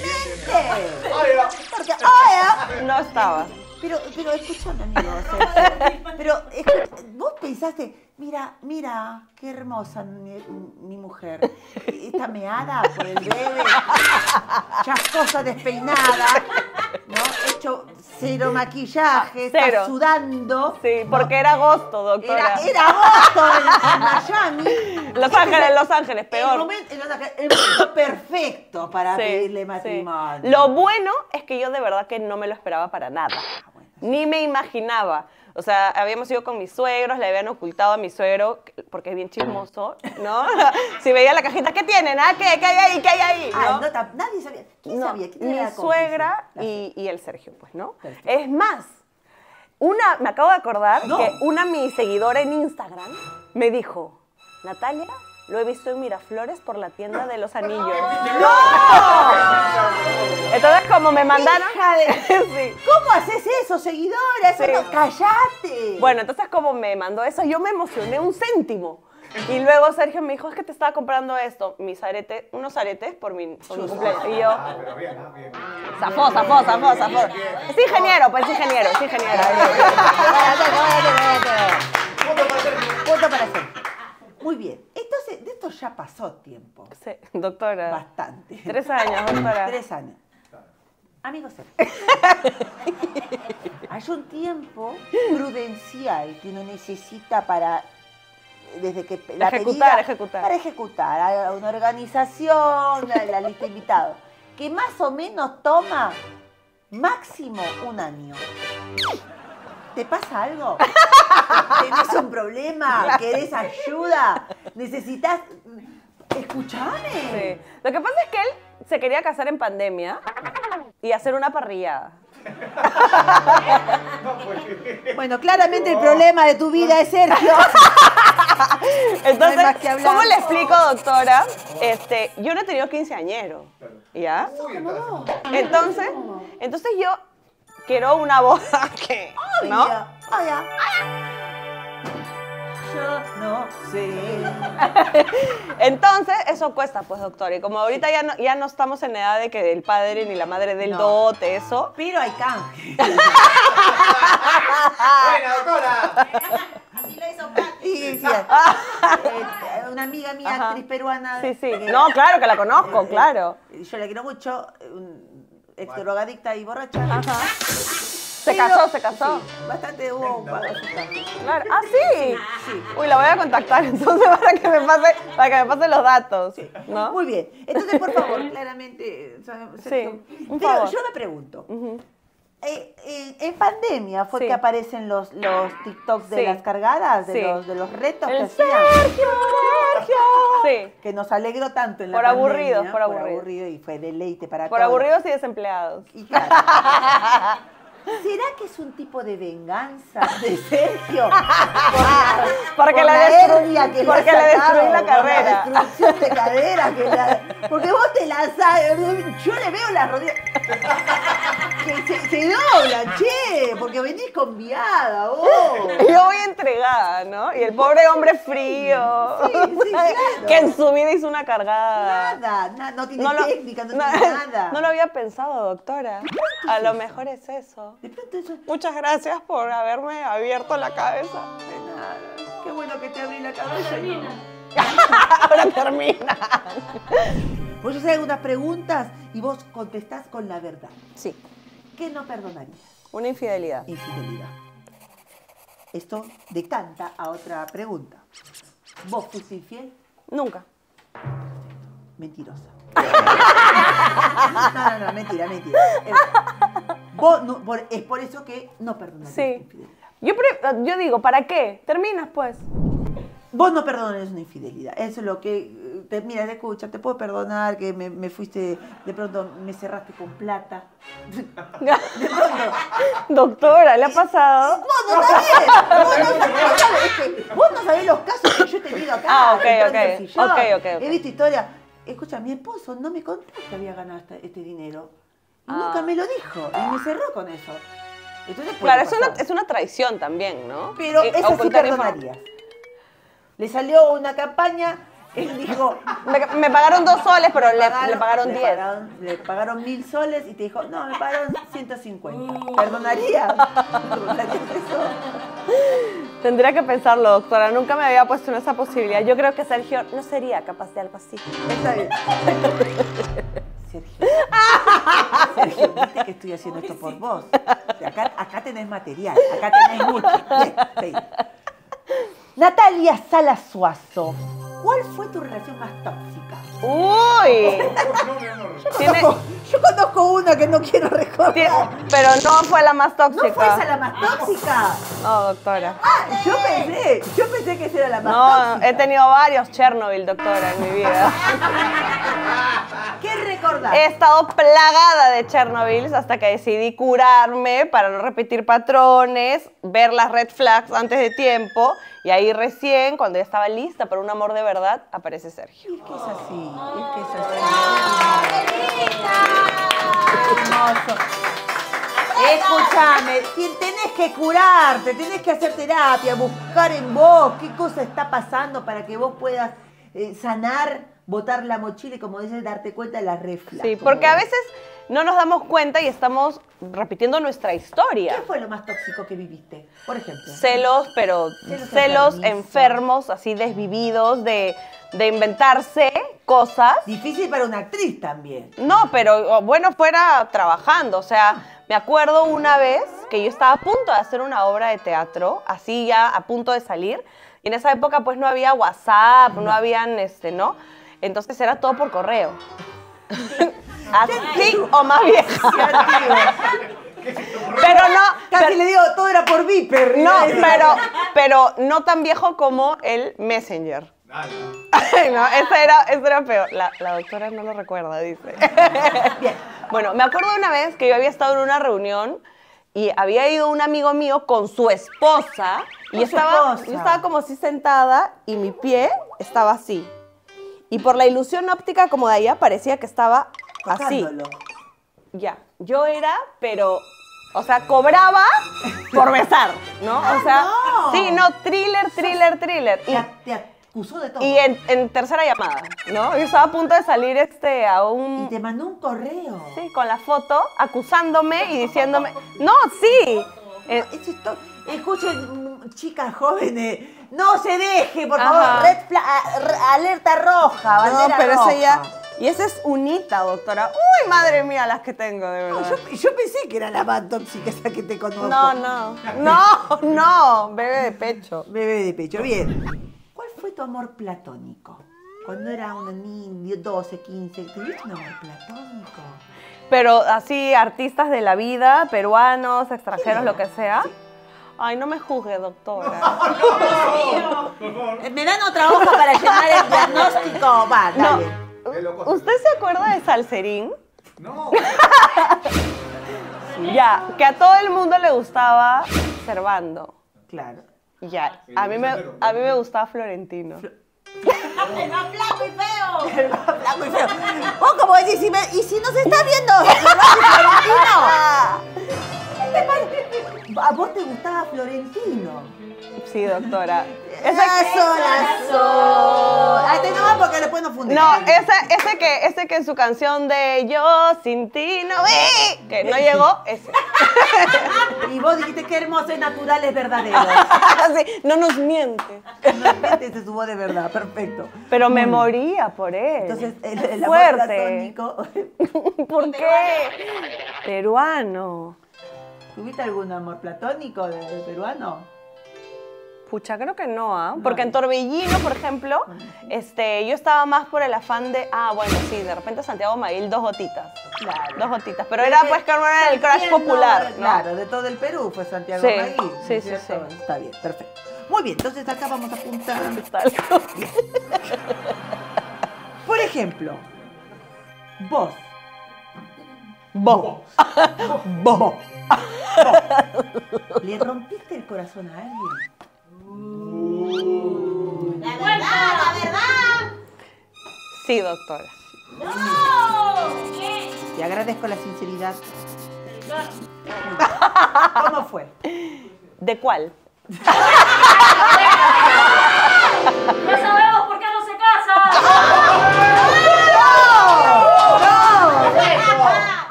Speaker 1: Porque.
Speaker 2: No estaba.
Speaker 1: Pero, pero escúchame, amigo. Sergio, Pero escu- vos pensaste, mira, mira, qué hermosa mi, mi mujer. Está meada por el bebé, chascosa, despeinada, ¿no? Hecho cero maquillaje, está sudando.
Speaker 2: Sí, porque era agosto, doctora.
Speaker 1: Era, era agosto en, en Miami.
Speaker 2: Los Ángeles, Los Ángeles,
Speaker 1: El
Speaker 2: peor.
Speaker 1: el momento- el momento perfecto para
Speaker 2: Sí,
Speaker 1: pedirle
Speaker 2: sí.
Speaker 1: matrimonio.
Speaker 2: Lo bueno es que yo de verdad que no me lo esperaba para nada.
Speaker 1: Ah, bueno.
Speaker 2: Ni me imaginaba. O sea, habíamos ido con mis suegros, le habían ocultado a mi suegro, porque es bien chismoso, ¿no? *laughs* si veía la cajita, ¿qué tienen? ah? ¿Qué, ¿Qué hay ahí? ¿Qué hay ahí?
Speaker 1: Ah,
Speaker 2: ¿No?
Speaker 1: nadie sabía. ¿Quién
Speaker 2: No,
Speaker 1: sabía? ¿Quién
Speaker 2: mi suegra y, y el Sergio, pues, ¿no?
Speaker 1: Perfecto.
Speaker 2: Es más, una, me acabo de acordar que una mi seguidora en Instagram me dijo, Natalia, lo he visto en Miraflores por la tienda de los anillos. Entonces, como me mandaron...
Speaker 1: Hija de- *laughs*
Speaker 2: Sí.
Speaker 1: ¿Cómo haces eso, seguidora? Eso
Speaker 2: Sí.
Speaker 1: no- ¡Cállate!
Speaker 2: Bueno, entonces como me mandó eso, yo me emocioné un céntimo. Y luego Sergio me dijo, es que te estaba comprando esto, mis aretes, unos aretes por mi, por mi cumpleaños. Y yo,
Speaker 3: Ah, pero bien, bien.
Speaker 2: zafó, zafó, zafó, zafó. Es ingeniero, pues es ingeniero, es ingeniero.
Speaker 3: Punto para Sergio.
Speaker 1: Punto para hacer. Muy bien. Entonces, de esto ya pasó tiempo.
Speaker 2: Sí, doctora.
Speaker 1: Bastante.
Speaker 2: Tres años, doctora.
Speaker 1: Tres años. Amigos, *laughs* hay un tiempo prudencial que uno necesita para desde que la
Speaker 2: Ejecutar,
Speaker 1: pedida-
Speaker 2: ejecutar.
Speaker 1: para ejecutar a una organización, la lista de invitados, que más o menos toma máximo un año. ¿Te pasa algo? ¿Tenés un problema? *laughs* ¿Querés ayuda? ¿Necesitas? Escuchame.
Speaker 2: Sí. Lo que pasa es que él se quería casar en pandemia y hacer una parrillada.
Speaker 3: Pues.
Speaker 1: Bueno, claramente el problema de tu vida es Sergio. *laughs*
Speaker 2: Entonces. ¿cómo le explico, doctora? Este, yo no he tenido quinceañero, ¿ya?
Speaker 3: Entonces,
Speaker 2: entonces yo quiero una boda *laughs* que, ¿no?
Speaker 1: Obvio, obvio. Yo no sé. *laughs*
Speaker 2: Entonces, eso cuesta, pues, doctora. Y como ahorita ya no, ya no estamos en edad de que el padre ni la madre del
Speaker 1: No.
Speaker 2: dote, eso.
Speaker 1: Pero hay canje. *laughs*
Speaker 3: Buena, doctora.
Speaker 1: Y decía, eh, una amiga mía,
Speaker 2: Ajá.
Speaker 1: actriz peruana.
Speaker 2: Sí, sí.
Speaker 1: que-
Speaker 2: No, claro que la conozco,
Speaker 1: eh,
Speaker 2: claro.
Speaker 1: Yo la quiero mucho, ex drogadicta y borracha.
Speaker 2: Ajá. Se
Speaker 1: Pero-
Speaker 2: casó, se casó.
Speaker 1: Sí, bastante hubo para.
Speaker 2: Claro. Ah, sí.
Speaker 1: Sí.
Speaker 2: Uy, la voy a contactar entonces *laughs* para que me pase, para que me pase los datos, ¿no?
Speaker 1: Muy bien. Entonces, por favor, claramente.
Speaker 2: Sí, un
Speaker 1: Pero
Speaker 2: favor.
Speaker 1: yo me pregunto.
Speaker 2: Ujú.
Speaker 1: Eh, eh, en pandemia fue
Speaker 2: Sí.
Speaker 1: que aparecen los, los TikToks de
Speaker 2: Sí.
Speaker 1: las cargadas, de,
Speaker 2: Sí.
Speaker 1: los, de los retos que
Speaker 2: El
Speaker 1: hacían.
Speaker 2: Sergio, Sergio. Sí.
Speaker 1: Que nos alegró tanto en la
Speaker 2: Por
Speaker 1: pandemia,
Speaker 2: aburridos, por aburridos.
Speaker 1: aburrido y fue deleite para
Speaker 2: Por
Speaker 1: todos.
Speaker 2: aburridos y desempleados.
Speaker 1: Y claro. *laughs* ¿Será que es un tipo de venganza de Sergio? Por *laughs*
Speaker 2: Porque
Speaker 1: por
Speaker 2: la
Speaker 1: la
Speaker 2: destru-
Speaker 1: hernia que
Speaker 2: porque
Speaker 1: le
Speaker 2: destruí la
Speaker 1: por
Speaker 2: carrera.
Speaker 1: La destrucción de cadera que Porque vos te lanzás, yo le veo las rodillas que se, se doblan, che, porque venís con viada, vos.
Speaker 2: Y yo voy entregada, ¿no? Y el pobre hombre frío.
Speaker 1: Sí, sí, claro.
Speaker 2: Que en su vida hizo una cargada.
Speaker 1: Nada, na- no tiene
Speaker 2: No lo,
Speaker 1: técnica, no,
Speaker 2: no-
Speaker 1: tiene *laughs* nada.
Speaker 2: no lo había pensado, doctora. A lo mejor es eso.
Speaker 1: De pronto eso
Speaker 2: Muchas gracias por haberme abierto la cabeza.
Speaker 1: de nada. Qué bueno que te abrí la cabeza. *laughs* *laughs*
Speaker 2: Ahora termina.
Speaker 1: Vos yo hacer algunas preguntas y vos contestás con la verdad.
Speaker 2: Sí,
Speaker 1: ¿Qué no perdonarías?
Speaker 2: una infidelidad.
Speaker 1: Infidelidad. Esto decanta a otra pregunta. ¿Vos fuiste infiel?
Speaker 2: Nunca.
Speaker 1: Mentirosa. *laughs* No, no, no, mentira, mentira. Vos no- por- es por eso que no perdonarías
Speaker 2: Sí. Yo, yo digo, ¿para qué? Terminas, pues.
Speaker 1: Vos no perdonarías una infidelidad. Eso es lo que eh, te, mira, te escucha, te puedo perdonar que me, me fuiste, de pronto me cerraste con plata. De pronto. *laughs*
Speaker 2: Doctora, ¿le ha pasado?
Speaker 1: Vos no sabés, vos no sabés, es que vos no sabés los casos que yo he tenido acá.
Speaker 2: Ah, ok,
Speaker 1: Entonces,
Speaker 2: ok,
Speaker 1: si yo
Speaker 2: ok, ok, ok.
Speaker 1: He visto historias. Escucha, mi esposo no me contó que había ganado este, este dinero. Y
Speaker 2: Ah.
Speaker 1: nunca me lo dijo. Y me cerró con eso. Entonces,
Speaker 2: Claro, es una, es una traición también, ¿no?
Speaker 1: Pero
Speaker 2: Eh,
Speaker 1: esa sí perdonarías. Le salió una campaña, él dijo... *laughs*
Speaker 2: Me, me pagaron dos soles, pero le, le pagaron
Speaker 1: le
Speaker 2: diez.
Speaker 1: pagaron- Le pagaron mil soles y te dijo, no, me pagaron 150. ¿Perdonarías? ¿Perdonarías eso?
Speaker 2: Tendría que pensarlo, doctora. Nunca me había puesto en esa posibilidad. Yo creo que Sergio no sería capaz de algo así.
Speaker 1: Está bien. Sergio. Sergio, viste que estoy haciendo esto por vos. Acá, acá tenés material, acá tenés mucho. Bien, sí. Natalia Salasuazo, ¿cuál fue tu relación más tóxica?
Speaker 2: Uy, *laughs*
Speaker 3: No,
Speaker 2: tiene,
Speaker 1: yo conozco una que no quiero recordar.
Speaker 2: tiene- pero no fue la más tóxica.
Speaker 1: ¿No fue esa la más tóxica?
Speaker 2: No, doctora.
Speaker 1: Ah, yo pensé, yo pensé que esa era la más
Speaker 2: No,
Speaker 1: tóxica.
Speaker 2: he tenido varios Chernobyl, doctora, en mi vida. *laughs*
Speaker 1: ¿Qué recordás?
Speaker 2: He estado plagada de Chernobyl hasta que decidí curarme para no repetir patrones, ver las red flags antes de tiempo y ahí recién, cuando ya estaba lista para un amor de verdad, aparece Sergio.
Speaker 1: Es que es así, es que es así. Hermoso. Escúchame, tenés que curarte, tenés que hacer terapia, buscar en vos qué cosa está pasando para que vos puedas eh, sanar, botar la mochila y como dices, darte cuenta de las reflas.
Speaker 2: Sí, porque a veces no nos damos cuenta y estamos repitiendo nuestra historia.
Speaker 1: ¿Qué fue lo más tóxico que viviste? Por ejemplo.
Speaker 2: Celos, pero
Speaker 1: Celos
Speaker 2: enfermos, así desvividos, de, de inventarse cosas.
Speaker 1: Difícil para una actriz también.
Speaker 2: No, pero bueno, fuera trabajando. O sea, me acuerdo una vez que yo estaba a punto de hacer una obra de teatro, así ya a punto de salir. Y en esa época pues no había WhatsApp, no, habían, este, ¿no? Entonces era todo por correo. *laughs* así o más vieja. Pero no,
Speaker 1: Casi
Speaker 2: pero-
Speaker 1: le digo, todo era por Viper.
Speaker 2: no, pero, pero no tan viejo como el Messenger.
Speaker 3: Ah, no.
Speaker 2: Ese era, ese era peor. La, la doctora no lo recuerda, dice. Bueno, me acuerdo de una vez que yo había estado en una reunión y había ido un amigo mío con su esposa y estaba,
Speaker 1: esposa.
Speaker 2: yo estaba como así sentada y mi pie estaba así. Y por la ilusión óptica como de allá parecía que estaba así. Ya, yo era, pero, o sea, cobraba por besar, ¿no? O sea,
Speaker 1: no.
Speaker 2: sí, no, thriller, thriller, thriller. Y,
Speaker 1: Te, te acusó de todo.
Speaker 2: y en, en tercera llamada, ¿no? Yo estaba a punto de salir este, a un...
Speaker 1: Y te mandó un correo.
Speaker 2: Sí, con la foto, acusándome y diciéndome, no, sí. Eh,
Speaker 1: es todo. Escuchen, chicas jóvenes, no se deje, por favor. Red fla- ah, re- alerta roja,
Speaker 2: no,
Speaker 1: bandera
Speaker 2: pero
Speaker 1: roja.
Speaker 2: ese ya... Y esa es unita, doctora. Uy, madre mía, las que tengo, de
Speaker 1: No,
Speaker 2: verdad.
Speaker 1: yo, yo pensé que era la más tóxica esa que te conozco.
Speaker 2: No, no, no, no, bebé de pecho.
Speaker 1: Bebé de pecho, bien. ¿Cuál fue tu amor platónico? Cuando era una niña, 12, 15, ¿tuviste un amor platónico?
Speaker 2: Pero así, artistas de la vida, peruanos, extranjeros, lo que sea. Ay, no me juzgue, doctora.
Speaker 3: Por favor.
Speaker 1: Eh, ¿Me dan otra hoja para llenar el diagnóstico? Va,
Speaker 2: No.
Speaker 1: dale.
Speaker 2: ¿Usted se acuerda de Salserín?
Speaker 3: No.
Speaker 2: Ya, que a todo el mundo le gustaba Servando.
Speaker 1: Claro.
Speaker 2: Ya, a mí me, a mí me gustaba Florentino.
Speaker 1: Flaco y feo. Vos como decís, si me- y si nos está viendo *laughs* Florentino. *laughs* ¿Qué te parece? ¿A vos te gustaba Florentino?
Speaker 2: Sí, doctora.
Speaker 1: Esa. Ahí te nomás porque después no funde.
Speaker 2: no, ese, ese, que, ese que en su canción de Yo sin ti no vi, que no llegó, ese. *laughs*
Speaker 1: Y vos dijiste que hermoso es natural, es verdadero. *laughs*
Speaker 2: Sí, no nos miente.
Speaker 1: Realmente esa es su voz de verdad, perfecto.
Speaker 2: Pero me moría por él.
Speaker 1: Entonces, el, el amor platónico. *laughs*
Speaker 2: ¿Por qué? Peruano.
Speaker 1: ¿Tuviste algún amor platónico de, de peruano?
Speaker 2: Pucha, creo que no, ¿ah? Porque en Torbellino, por ejemplo, este, yo estaba más por el afán de, ah, bueno, sí, de repente Santiago Maguil, dos gotitas.
Speaker 1: Claro.
Speaker 2: Dos gotitas. Pero era pues que era el
Speaker 1: Entiendo,
Speaker 2: popular, ¿no?
Speaker 1: Claro, de todo el Perú fue Santiago
Speaker 2: Sí,
Speaker 1: Maguil, ¿no
Speaker 2: sí, sí, sí.
Speaker 1: Está bien, perfecto. Muy bien, entonces acá vamos a apuntar. *laughs* Por ejemplo, vos.
Speaker 2: Vos.
Speaker 1: Vos. Vos. *laughs* ¿Le rompiste el corazón a alguien?
Speaker 4: La verdad, la verdad.
Speaker 2: Sí, doctora.
Speaker 4: ¡No! ¿Qué?
Speaker 1: Te agradezco la sinceridad.
Speaker 4: Claro.
Speaker 1: ¿Cómo fue?
Speaker 2: ¿De cuál? *laughs*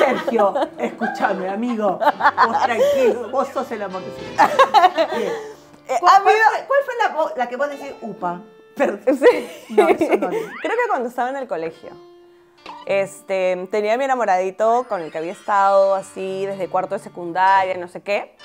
Speaker 1: Sergio, escúchame, amigo. Vos tranquilo, vos sos el amor que se Bien. ¿Cuál, fue, cuál fue la, la que vos decís, upa? Perdón.
Speaker 2: Sí.
Speaker 1: No, eso no.
Speaker 2: Creo que cuando estaba en el colegio. Este, tenía a mi enamoradito con el que había estado así desde cuarto de secundaria, no sé qué.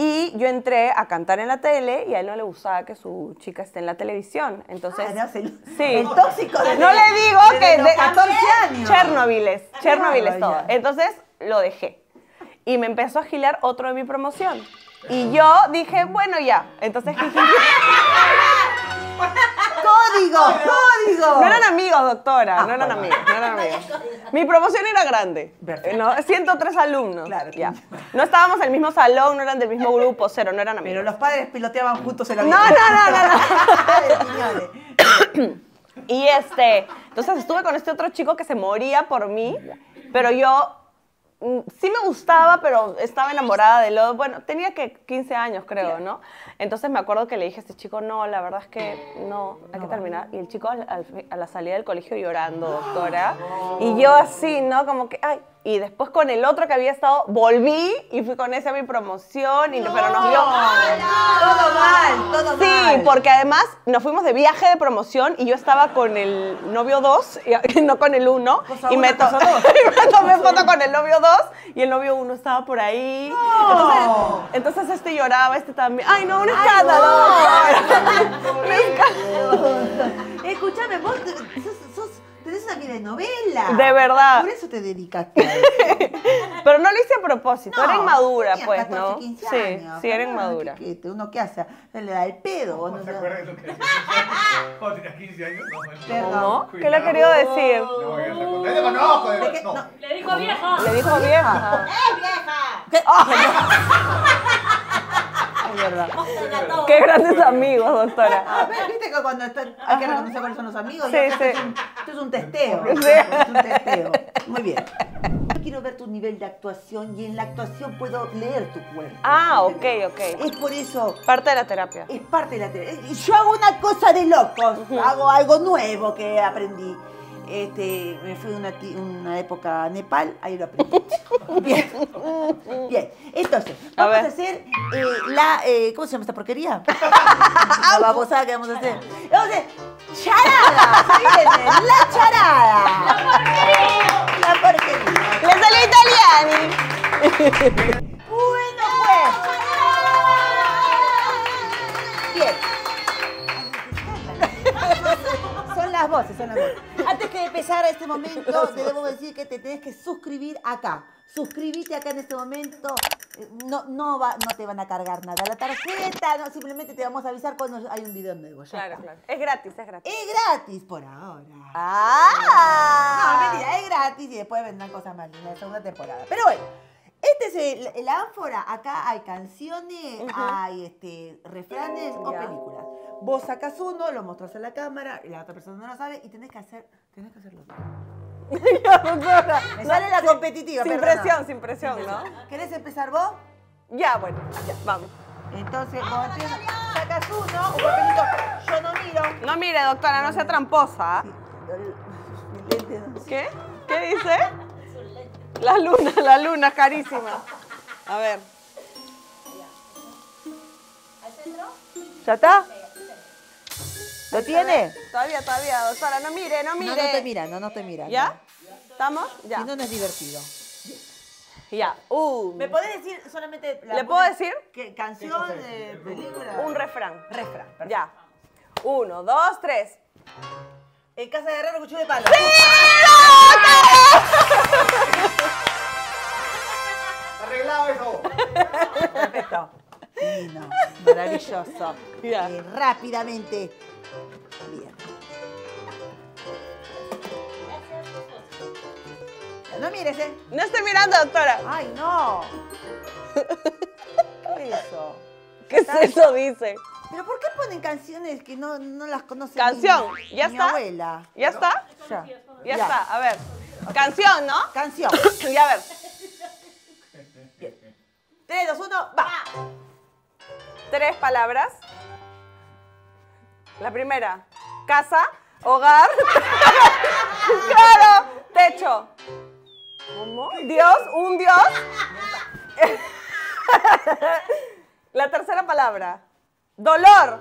Speaker 2: Y yo entré a cantar en la tele y a él no le gustaba que su chica esté en la televisión. Entonces,
Speaker 1: Ah, el,
Speaker 2: sí.
Speaker 1: el tóxico de
Speaker 2: no le digo que de
Speaker 1: 14 años.
Speaker 2: Chernobyl es, Chernobyl es
Speaker 1: Ah,
Speaker 2: todo. Entonces lo dejé. Y me empezó a girar otro de mi promoción. Y yo dije, bueno, ya. Entonces *laughs*
Speaker 1: ¡Código! ¡Código!
Speaker 2: No eran amigos, doctora, no eran amigos, no eran amigos. Mi promoción era grande, ¿no? 103 alumnos.
Speaker 1: Claro.
Speaker 2: ya. No estábamos en el mismo salón, no eran del mismo grupo, cero, no eran
Speaker 1: Pero
Speaker 2: amigos.
Speaker 1: los padres piloteaban juntos el
Speaker 2: No,
Speaker 1: avión.
Speaker 2: no, no, no,
Speaker 1: De piñones. *laughs*
Speaker 2: Y este, entonces estuve con este otro chico que se moría por mí, pero yo sí me gustaba, pero estaba enamorada de lo, bueno, tenía que 15 años creo, ¿no? Entonces me acuerdo que le dije a este chico, no, la verdad es que no, hay que terminar. Y el chico al- al fi- a la salida del colegio llorando, *gasps* doctora. Y yo así, ¿no? Como que, ay. Y después con el otro que había estado, volví y fui con ese a mi promoción, y, pero nos vio...
Speaker 1: Todo mal, todo mal.
Speaker 2: Sí, porque además nos fuimos de viaje de promoción y yo estaba con el novio 2, *laughs* y no con el 1.
Speaker 1: Cosa
Speaker 2: Y me, to- *laughs* y me tomé foto con el novio 2 y el novio 1 estaba por ahí. Entonces, entonces este lloraba, este también. ¡Ay, no! Un *laughs* escándalo.
Speaker 1: Escúchame, vos sos- tenés una vida de novela.
Speaker 2: De verdad.
Speaker 1: Por eso te dedicaste a eso. *laughs*
Speaker 2: Pero no lo hice a propósito, era
Speaker 1: No,
Speaker 2: inmadura,
Speaker 1: tenías
Speaker 2: pues,
Speaker 1: 14,
Speaker 2: ¿no?
Speaker 1: 15
Speaker 2: Sí,
Speaker 1: años.
Speaker 2: sí, era
Speaker 1: Ah,
Speaker 2: inmadura.
Speaker 1: ¿qué- qué- ¿Uno qué hace? Se le da el pedo. vos
Speaker 3: ¿No
Speaker 1: no
Speaker 3: se
Speaker 1: sabes.
Speaker 3: acuerdan lo que decía cuando tenías 15 años? No.
Speaker 1: Perdón.
Speaker 2: ¿No? ¿Qué le ha querido decir?
Speaker 3: No de
Speaker 1: ¿De.
Speaker 3: No.
Speaker 1: No.
Speaker 4: Le dijo vieja.
Speaker 2: Le dijo vieja.
Speaker 4: ¡Eh, vieja!
Speaker 1: ¿Qué? *laughs* *laughs* Es verdad.
Speaker 2: Qué grandes amigos, doctora.
Speaker 1: Viste que cuando está- hay que reconocer cuáles son los amigos.
Speaker 2: Sí,
Speaker 1: y acá
Speaker 2: sí.
Speaker 1: Esto, es un, esto es un testeo. Es un testeo. Muy bien. Yo quiero ver tu nivel de actuación y en la actuación puedo leer tu cuerpo.
Speaker 2: Ah, ok, ok.
Speaker 1: Es por eso,
Speaker 2: Parte de la terapia.
Speaker 1: es parte de la tele. Yo hago una cosa de locos, hago algo nuevo que aprendí. Este, me fui una, una época a Nepal, ahí lo aprendí. *laughs* Bien. Bien. Entonces, vamos a, hacer eh, la. eh, ¿Cómo se llama esta porquería? *laughs* la babosada que vamos a hacer. Vamos a hacer charada. Se viene, la charada. La porquería.
Speaker 2: ¡Le salió italiani! *laughs*
Speaker 1: Bueno, pues. Bien. Las voces, son las voces. *laughs* Antes que empezar este momento, te debo decir que te tenés que suscribir acá. Suscríbete acá en este momento. Eh, No, no, va, no te van a cargar nada. La tarjeta, no, simplemente te vamos a avisar cuando hay un video nuevo. ya
Speaker 2: Claro,
Speaker 1: está.
Speaker 2: claro. Es gratis, es gratis.
Speaker 1: Es gratis por ahora. No,
Speaker 2: ¡Ah!
Speaker 1: mentira, es gratis y después vendrán cosas más en la segunda temporada. Pero bueno, este es el, el ánfora. Acá hay canciones, hay este, refranes o películas. Vos sacas uno, lo mostrás a la cámara, y la otra persona no lo sabe y tenés que hacer, tenés que hacerlo.
Speaker 2: doctora. *laughs*
Speaker 1: Me sale la competitiva,
Speaker 2: Sin
Speaker 1: perdona.
Speaker 2: presión, sin presión, ¿no?
Speaker 1: ¿Querés empezar vos?
Speaker 2: Ya, bueno, ya, vamos.
Speaker 1: Entonces, vos empiezas, sacas uno, un papelito, yo no miro.
Speaker 2: No mire, doctora, no sea tramposa. ¿Qué? ¿Qué dice? La luna, la luna, carísima. A ver.
Speaker 1: ¿Ya está? ¿Lo tiene?
Speaker 2: Todavía, todavía, doctora, no mire, no mire.
Speaker 1: No, no te mira, no, no te mira.
Speaker 2: ¿Ya? ¿Estamos? Ya.
Speaker 1: Si no, no es divertido.
Speaker 2: Ya. Uh,
Speaker 1: ¿Me podés decir solamente... la
Speaker 2: ¿Le puedo decir?
Speaker 1: ¿Qué canción, eh, película?
Speaker 2: un refrán.
Speaker 1: refrán. perfecto.
Speaker 2: Ya. Uno, dos, tres.
Speaker 1: En casa de Herrero, cuchillo de palo.
Speaker 3: Arreglado eso. *laughs*
Speaker 1: Perfecto. Divino, maravilloso.
Speaker 2: Ya.
Speaker 1: Eh, rápidamente. Bien. No mires, ¿eh?
Speaker 2: No estoy mirando, doctora.
Speaker 1: ¡Ay, no! ¿Qué es eso?
Speaker 2: ¿Qué es eso? Dice.
Speaker 1: ¿Pero por qué ponen canciones que no, no las conoce ni-
Speaker 2: Canción, ¿ya
Speaker 1: mi
Speaker 2: está?
Speaker 1: abuela?
Speaker 2: ¿Ya está?
Speaker 1: Ya.
Speaker 2: Ya, está. A ver. Canción, ¿no?
Speaker 1: Canción. *coughs*
Speaker 2: ya a ver.
Speaker 1: 3, 2, 1, va.
Speaker 2: Tres palabras. La primera. Casa, hogar. *laughs* claro. Techo. ¿Cómo? Dios, un Dios. *laughs* La tercera palabra. Dolor.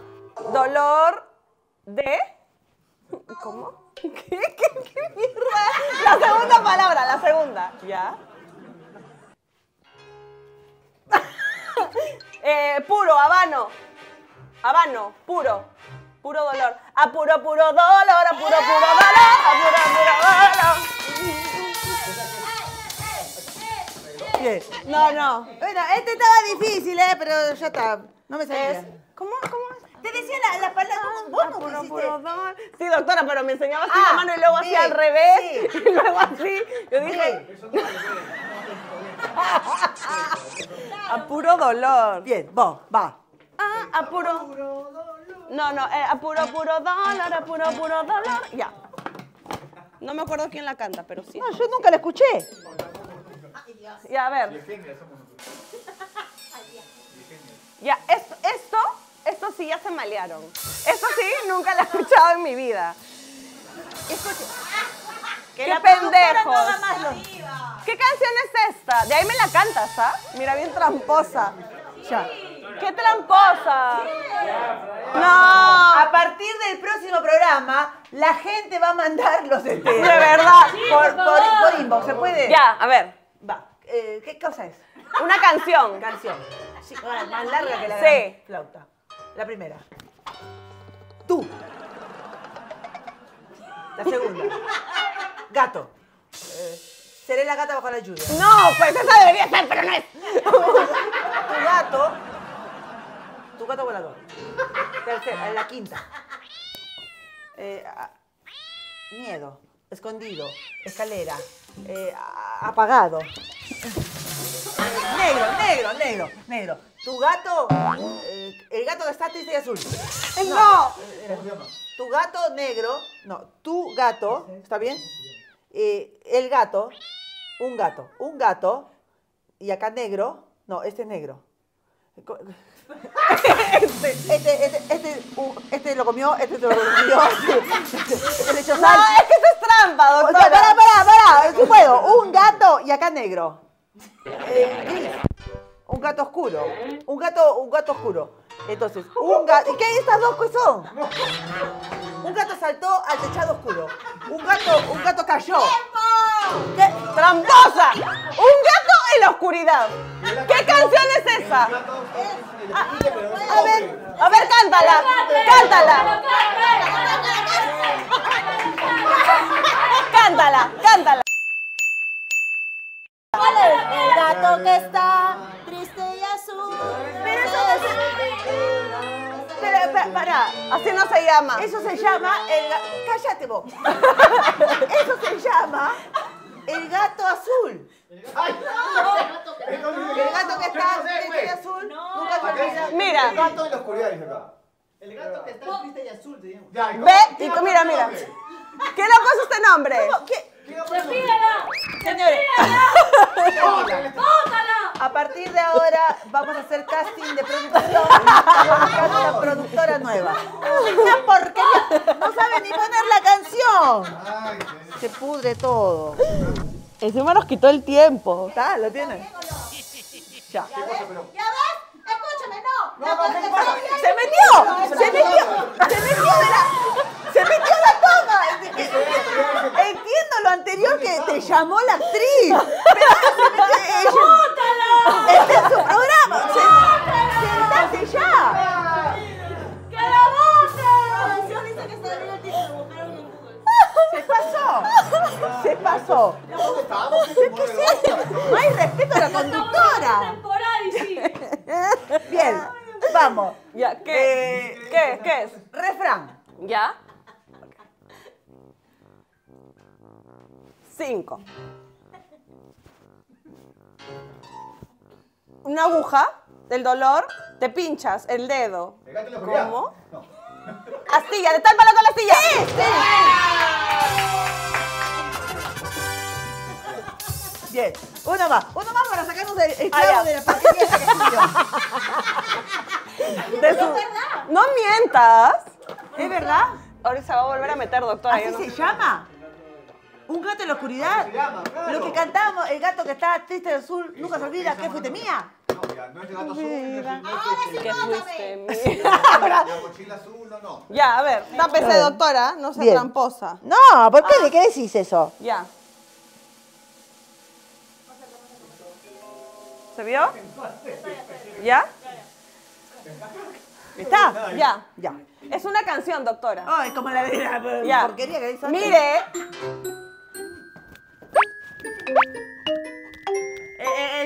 Speaker 2: Dolor de. ¿Cómo? *laughs* ¿Qué? ¿Qué, qué mierda? La segunda palabra, la segunda. ¿Ya? Eh, puro, habano. Habano, puro. Puro dolor. A puro, puro dolor, a puro, puro dolor, a puro, puro dolor.
Speaker 1: Bien.
Speaker 2: No, no.
Speaker 1: Bueno, este estaba difícil, ¿eh? Pero ya está. No me salía.
Speaker 2: ¿Cómo, cómo es?
Speaker 1: Te decía la, la palabra. ¿Vos no
Speaker 2: puro, puro dolor. Sí, doctora, pero me enseñaba así
Speaker 1: Ah,
Speaker 2: la mano y luego así
Speaker 1: bien,
Speaker 2: al revés.
Speaker 1: sí. *laughs*
Speaker 2: Y luego así. Yo dije, *laughs* a puro dolor.
Speaker 1: Bien, vos, va.
Speaker 2: Ah, a puro. No, no, eh, a puro, puro dolor, a puro, puro dolor. Ya. No me acuerdo quién la canta, pero sí.
Speaker 1: No, yo nunca la escuché.
Speaker 2: Ya, a ver. Ya, esto, esto, esto sí ya se malearon. Esto sí, nunca la he escuchado en mi vida.
Speaker 1: Escuche. Que
Speaker 2: ¡Qué
Speaker 1: la
Speaker 2: pendejos!
Speaker 1: no haga más los-
Speaker 2: ¿Qué canción es esta? De ahí me la cantas, ¿ah? Mira, bien tramposa.
Speaker 1: Ya.
Speaker 2: ¡Qué tramposa! No.
Speaker 1: A partir del próximo programa, la gente va a mandar los
Speaker 2: De verdad.
Speaker 1: por, por, por inbox, ¿se puede?
Speaker 2: Ya, a ver.
Speaker 1: Va. Eh, ¿Qué cosa es?
Speaker 2: Una canción.
Speaker 1: Canción. Sí, más larga que la
Speaker 2: Sí.
Speaker 1: flauta. La primera. Tú. La segunda. Gato. Eh, seré la gata bajo la lluvia.
Speaker 2: No, pues esa debería ser, pero no es.
Speaker 1: Tu gato. Tu gato volador. Tercera, la quinta. Eh, a- miedo. Escondido. Escalera. eh, a- apagado. Negro, negro, negro, negro. Tu gato. eh, el gato que está triste y azul.
Speaker 2: No.
Speaker 1: Tu gato negro. No, tu gato. ¿Está bien? Eh, el gato. Un gato. Un gato. Y acá negro. No, este es negro. *laughs* Este, este, este, este, uh, este lo comió, este lo comió. *laughs* Este le echó
Speaker 2: No, es que eso es trampa,
Speaker 1: O sea,
Speaker 2: doctora.
Speaker 1: pará, pará, pará, sí puedo. Un gato y acá negro. Eh, gris. Un gato oscuro. Un gato, un gato oscuro. Entonces, un gato. ¿Y qué hay estas dos que son? Un gato saltó al techado oscuro. Un gato, un gato cayó. ¿Qué?
Speaker 2: ¡Tramposa! Un gato en la oscuridad. ¿Qué canción es esa?
Speaker 1: A ver,
Speaker 2: A ver, cántala. Cántala. Cántala, cántala.
Speaker 1: el gato que está. Pero eso
Speaker 2: Pero, pa- para, así no se llama.
Speaker 1: Eso se llama el ga- Cállate vos. *laughs* Eso se llama el gato azul. El gato que está triste y azul. Nunca se olvida.
Speaker 2: Mira.
Speaker 3: El gato en la oscuridad, dice acá.
Speaker 5: El gato que está triste y azul, te llamo.
Speaker 3: Ya, ¿y cómo-
Speaker 2: Ve, y co- mira, mira. ¿Quién le puso este nombre?
Speaker 1: ¿Qué? Señores. *laughs*
Speaker 4: ¡Bótala!
Speaker 1: A partir de ahora vamos a hacer casting de producción. Una *laughs* productora nueva. Una porquería. No sabe ni poner la canción. Se pudre todo.
Speaker 2: Encima nos quitó el tiempo.
Speaker 1: ¿Está? ¿Lo tienes? Ya.
Speaker 4: ¿Ya ves? Escúchame, no.
Speaker 1: ¡Se metió! ¡Se metió! ¡Se metió de la... ¡Se metió la toma! Entiendo lo anterior que te llamó la actriz. Pero se metió ella. Este es su programa. Se- Sentate ya.
Speaker 4: ¡Que la canción dice que está bien el título, buscaron en Google.
Speaker 1: Se pasó. Se pasó.
Speaker 3: ¿Qué mueve?
Speaker 1: No hay respeto a la conductora.
Speaker 4: temporada y sí.
Speaker 1: Bien, vamos.
Speaker 2: Ya, ¿qué?
Speaker 1: Eh,
Speaker 2: ¿Qué? ¿Qué es?
Speaker 1: Refrán.
Speaker 2: ¿Ya? Cinco. Una aguja del dolor, te pinchas el dedo.
Speaker 3: El gato en la oscuridad.
Speaker 2: ¿Cómo?
Speaker 3: No.
Speaker 2: Astilla, de tal palo con la astilla.
Speaker 1: Bien, uno más, uno más para sacarnos el, el clavo de la que. *laughs*
Speaker 2: De su- No mientas.
Speaker 1: ¿Es verdad?
Speaker 2: Ahora se va a volver a meter, doctora.
Speaker 1: ¿Así
Speaker 2: no-
Speaker 1: se llama? ¿Un gato en la oscuridad?
Speaker 3: Se llama, claro.
Speaker 1: Lo que cantábamos, el gato que estaba triste del sur, nunca se olvida, ¿qué fuiste mía?
Speaker 3: No, es el gato azul, no es este-
Speaker 2: Que fuiste mía.
Speaker 3: la mochila azul, no, no.
Speaker 2: Ya, a ver, tápese, doctora, no sea
Speaker 1: Bien.
Speaker 2: tramposa.
Speaker 1: No, ¿por qué? ¿De qué decís eso?
Speaker 2: Ya. ¿Se vio? ¿Ya?
Speaker 1: ¿Está?
Speaker 2: Ya.
Speaker 1: Ya.
Speaker 2: Es una canción, doctora.
Speaker 1: Ay, como la de la
Speaker 2: Ya.
Speaker 1: porquería que hizo antes.
Speaker 2: Mire.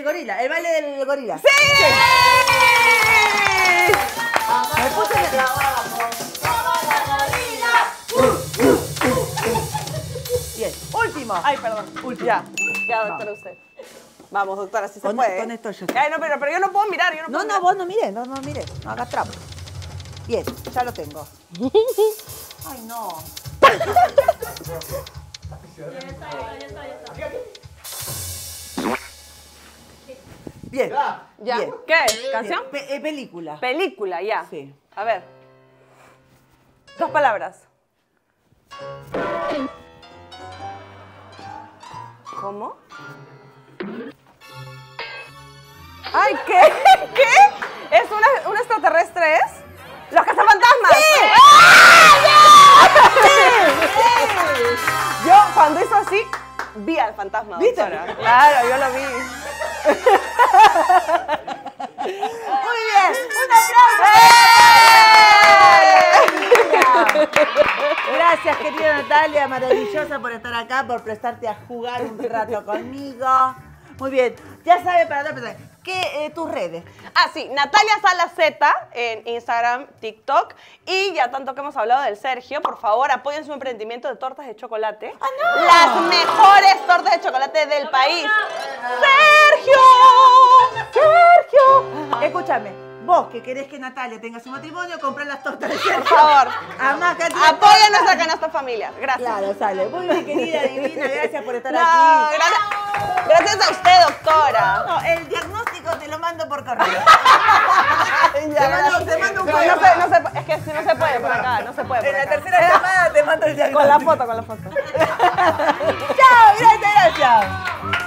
Speaker 1: Eh, eh, el gorila, el baile del gorila.
Speaker 2: ¡Sí!
Speaker 1: Me puse Bien, último.
Speaker 2: Ay, perdón. Ya. Ya, doctora, usted. Vamos, doctora, si se
Speaker 1: Con-
Speaker 2: puede.
Speaker 1: con esto yo-
Speaker 2: Ay, no, pero, pero yo no puedo mirar, yo no
Speaker 1: No,
Speaker 2: puedo
Speaker 1: no,
Speaker 2: mirar.
Speaker 1: vos no mires, no, no mires, no hagas trampa. Bien, ya lo tengo. Ay, no. Bien. *laughs*
Speaker 3: Ya.
Speaker 2: Ya.
Speaker 1: Bien.
Speaker 2: ¿Qué? ¿Canción?
Speaker 1: Bien, pe- eh, película.
Speaker 2: Película, ya.
Speaker 1: Sí.
Speaker 2: A ver. Dos palabras. ¿Cómo? Ay, ¿qué? *laughs* ¿Qué? ¿Es una, un extraterrestre? ¿Es? ¡Los cazafantasmas! Yo cuando hizo así, vi al fantasma,
Speaker 1: ¿Viste?
Speaker 2: doctora. *laughs* Claro, yo lo vi.
Speaker 1: Muy bien, un aplauso. Gracias, querida Natalia, maravillosa por estar acá, por prestarte a jugar un rato conmigo. Muy bien, ya sabes para dónde empezar. ¿Qué, eh, tus redes?
Speaker 2: Ah, sí, Natalia Sala Z en Instagram, TikTok. Y ya tanto que hemos hablado del Sergio, por favor apoyen su emprendimiento de tortas de chocolate. Las mejores tortas de chocolate del país. ¡Sergio! ¡Sergio!
Speaker 1: Escúchame, vos que querés que Natalia tenga su matrimonio, comprá las tortas de
Speaker 2: Por
Speaker 1: Sergio.
Speaker 2: favor,
Speaker 1: A más cantidad de
Speaker 2: apoyen
Speaker 1: tortas.
Speaker 2: nuestra canasta familiar. Gracias.
Speaker 1: Claro, sale. Muy bien, querida, divina, gracias por estar
Speaker 2: No,
Speaker 1: aquí.
Speaker 2: gracias, gracias a usted, doctora.
Speaker 1: No, el diagnóstico te lo mando por correo. *laughs*
Speaker 2: Ya,
Speaker 1: te, mando, te mando un
Speaker 2: No,
Speaker 1: correo.
Speaker 2: no se, no se- es que si no se puede por acá, no se puede por
Speaker 1: En la
Speaker 2: acá.
Speaker 1: tercera llamada te mando el
Speaker 2: Con la
Speaker 1: diagnóstico.
Speaker 2: foto, con la foto. *laughs*
Speaker 1: Chao, gracias, gracias.